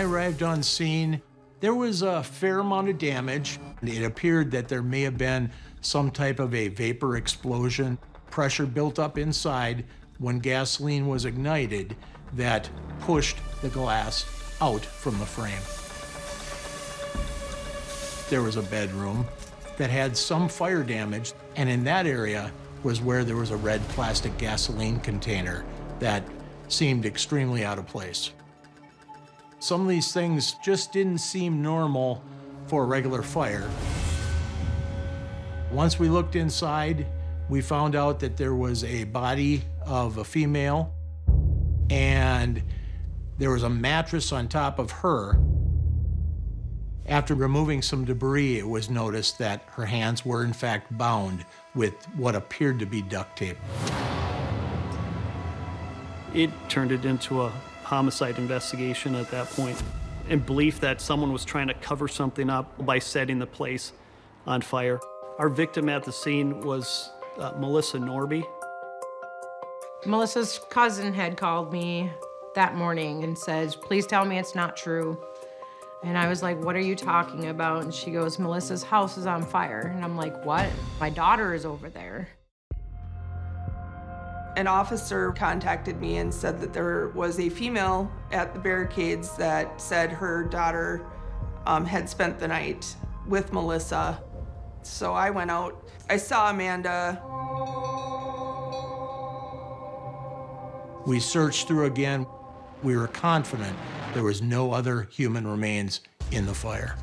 I arrived on scene, there was a fair amount of damage. It appeared that there may have been some type of a vapor explosion. Pressure built up inside when gasoline was ignited that pushed the glass out from the frame. There was a bedroom that had some fire damage, and in that area was where there was a red plastic gasoline container that seemed extremely out of place. Some of these things just didn't seem normal for a regular fire. Once we looked inside, we found out that there was a body of a female and there was a mattress on top of her. After removing some debris, it was noticed that her hands were in fact bound with what appeared to be duct tape. It turned it into a homicide investigation at that and belief that someone was trying to cover something up by setting the place on fire. Our victim at the scene was uh, Melissa Norby. Melissa's cousin had called me that morning and says, please tell me it's not true. And I was like, what are you talking about? And she goes, Melissa's house is on fire. And I'm like, what? My daughter is over there. An officer contacted me and said that there was a female at the barricades that said her daughter um, had spent the night with Melissa. So I went out. I saw Amanda. We searched through again. We were confident there was no other human remains in the fire.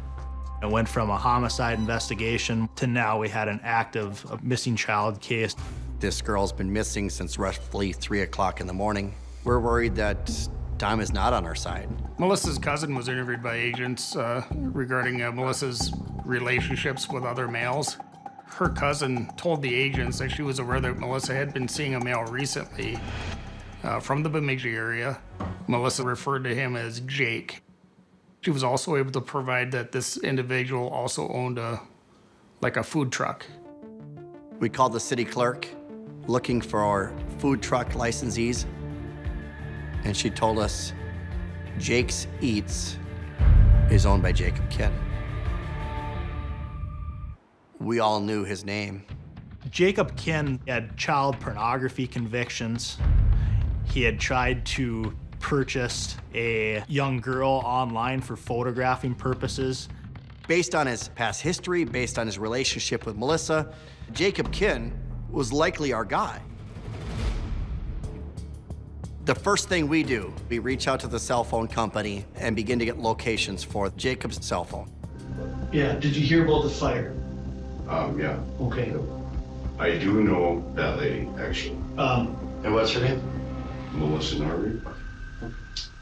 It went from a homicide investigation to now we had an active missing child case. This girl's been missing since roughly 3 o'clock in the morning. We're worried that time is not on our side. Melissa's cousin was interviewed by agents uh, regarding uh, Melissa's relationships with other males. Her cousin told the agents that she was aware that Melissa had been seeing a male recently uh, from the Bemidji area. Melissa referred to him as Jake. She was also able to provide that this individual also owned a, like a food truck. We called the city clerk looking for our food truck licensees, and she told us Jake's Eats is owned by Jacob Kinn. We all knew his name. Jacob Kinn had child pornography convictions. He had tried to purchase a young girl online for photographing purposes. Based on his past history, based on his relationship with Melissa, Jacob Kinn was likely our guy. The first thing we do, we reach out to the cell phone company and begin to get locations for Jacob's cell phone. Yeah, did you hear about the fire? Um, yeah. Okay. I do know that lady, actually. Um, and what's her name? Melissa Norby.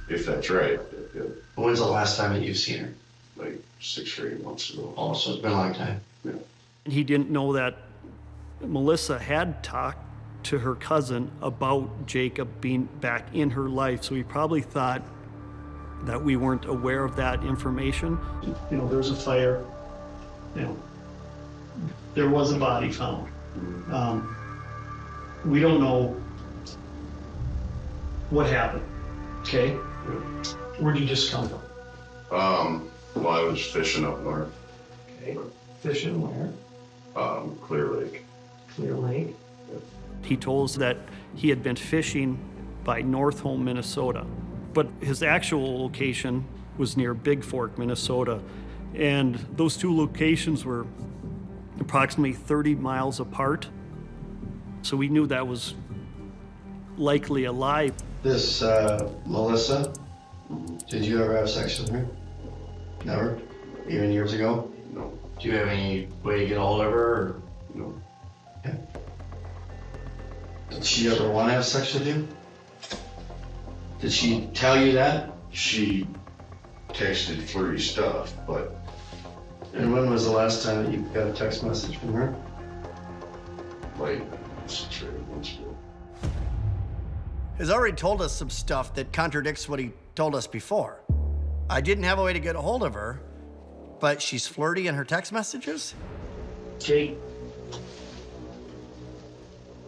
If that's right. Yeah. When's the last time that you've seen her? Like six or eight months ago. Oh, so it's been a long time. Yeah. He didn't know that Melissa had talked to her cousin about Jacob being back in her life, so he probably thought that we weren't aware of that information. You know, there was a fire, you know, there was a body found. Um, we don't know what happened, okay? Where'd you just come from? Um, well, I was fishing up north. Okay. Fishing where? Um, Clear Lake. Clear Lake. He told us that he had been fishing by North Home, Minnesota, but his actual location was near Big Fork, Minnesota. And those two locations were approximately 30 miles apart. So we knew that was likely a lie. This uh, Melissa, did you ever have sex with her? Never? Even years ago? No. Do you have any way to get a hold of her? Or? No. Okay. Did she ever want to have sex with you? Did she tell you that? She texted flirty stuff, but. And when was the last time that you got a text message from her? Like six or eight months. Has already told us some stuff that contradicts what he told us before. I didn't have a way to get a hold of her, but she's flirty in her text messages? Jake,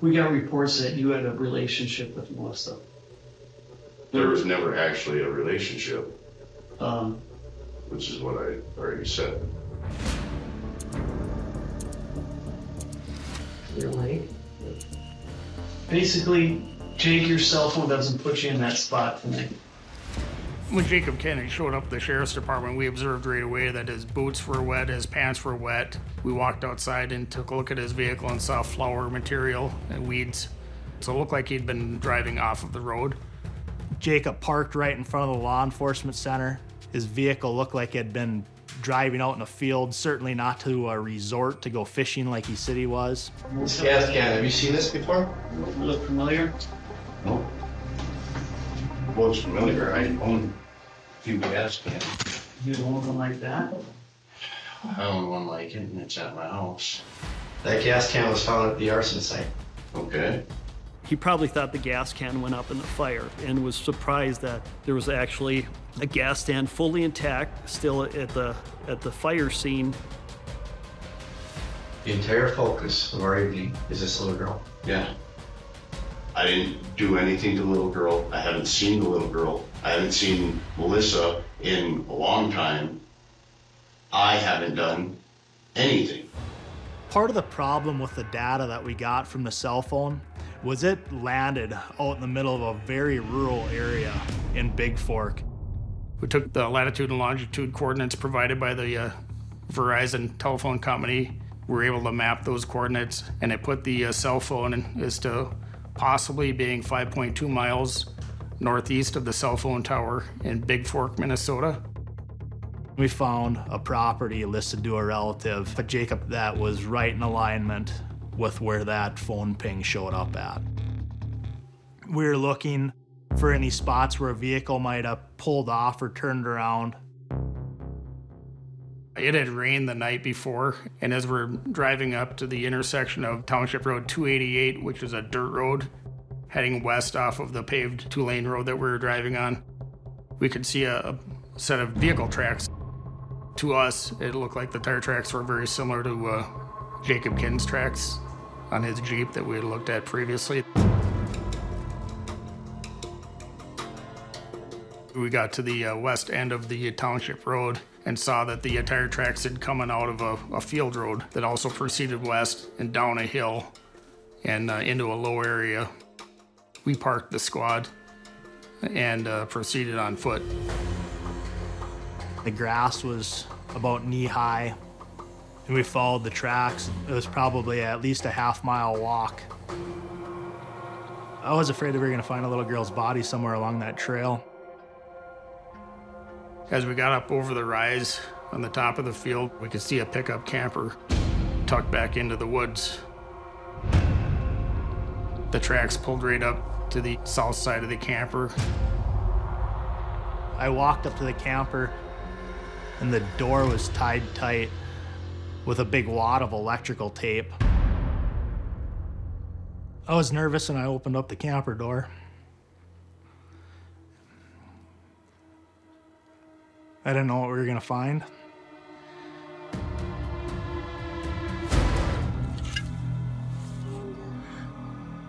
we got reports that you had a relationship with Melissa. There was never actually a relationship. Um, which is what I already said. You're late. Basically, Jake, your cell phone doesn't put you in that spot tonight. When Jacob Kennedy showed up at the sheriff's department, we observed right away that his boots were wet, his pants were wet. We walked outside and took a look at his vehicle and saw flower material and weeds. So it looked like he'd been driving off of the road. Jacob parked right in front of the law enforcement center. His vehicle looked like it had been driving out in a field, certainly not to a resort to go fishing like he said he was. This gas can, have you seen this before? Look familiar? No. Well, it's familiar. I own a few gas cans. You own one like that? I own one like it and it's at my house. That gas can was found at the arson site. Okay. He probably thought the gas can went up in the fire and was surprised that there was actually a gas stand fully intact still at the at the fire scene. The entire focus of our evening is this little girl. Yeah. I didn't do anything to the little girl. I haven't seen the little girl. I haven't seen Melissa in a long time. I haven't done anything. Part of the problem with the data that we got from the cell phone was it landed out in the middle of a very rural area in Big Fork. We took the latitude and longitude coordinates provided by the uh, Verizon telephone company. We were able to map those coordinates, and it put the uh, cell phone in, as to possibly being 5.2 miles northeast of the cell phone tower in Big Fork, Minnesota. We found a property listed to a relative, but Jacob, that was right in alignment with where that phone ping showed up at. We were looking for any spots where a vehicle might have pulled off or turned around. It had rained the night before, and as we're driving up to the intersection of Township Road 288, which is a dirt road, heading west off of the paved two lane road that we were driving on, we could see a, a set of vehicle tracks. To us, it looked like the tire tracks were very similar to uh, Jacob Kinn's tracks on his Jeep that we had looked at previously. We got to the uh, west end of the township road and saw that the tire tracks had coming out of a, a field road that also proceeded west and down a hill and uh, into a low area. We parked the squad and uh, proceeded on foot. The grass was about knee high, and we followed the tracks. It was probably at least a half mile walk. I was afraid that we were going to find a little girl's body somewhere along that trail. As we got up over the rise on the top of the field, we could see a pickup camper tucked back into the woods. The tracks pulled right up to the south side of the camper. I walked up to the camper, and the door was tied tight with a big wad of electrical tape. I was nervous and I opened up the camper door. I didn't know what we were going to find.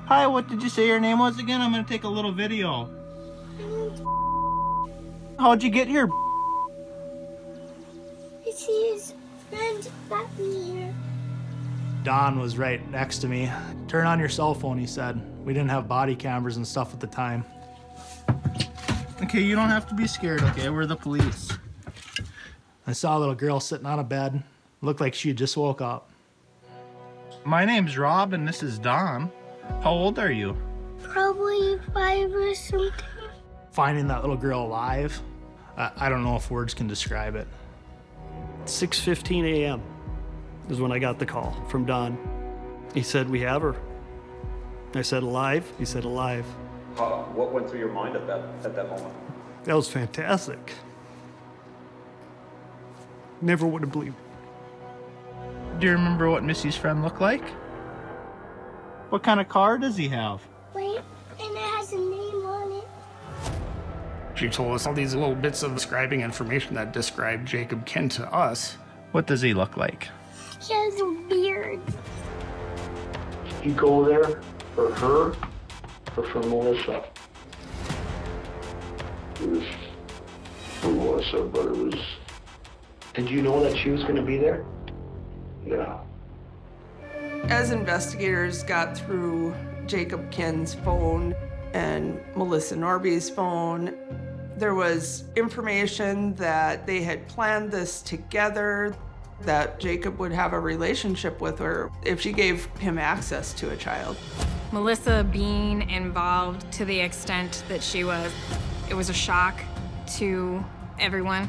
Hi, what did you say your name was again? I'm gonna take a little video. How'd you get here? His friend got me here. Don was right next to me. Turn on your cell phone, he said. We didn't have body cameras and stuff at the time. Okay, you don't have to be scared, okay? We're the police. I saw a little girl sitting on a bed. Looked like she had just woke up. My name's Rob and this is Don. How old are you? Probably five or something. Finding that little girl alive, I, I don't know if words can describe it. 6:15 a.m. is when I got the call from Don. He said, "We have her." I said, "Alive?" He said, "Alive." How, what went through your mind at that at that moment? That was fantastic. Never would have believed. Do you remember what Missy's friend looked like? What kind of car does he have? Wait, and it has a name on it. She told us all these little bits of describing information that described Jacob Kinn to us. What does he look like? He has a beard. You go there for her or for Melissa? It was for Melissa, but it was. Did you know that she was going to be there? Yeah. As investigators got through Jacob Kinn's phone and Melissa Norby's phone, there was information that they had planned this together, that Jacob would have a relationship with her if she gave him access to a child. Melissa being involved to the extent that she was, it was a shock to everyone.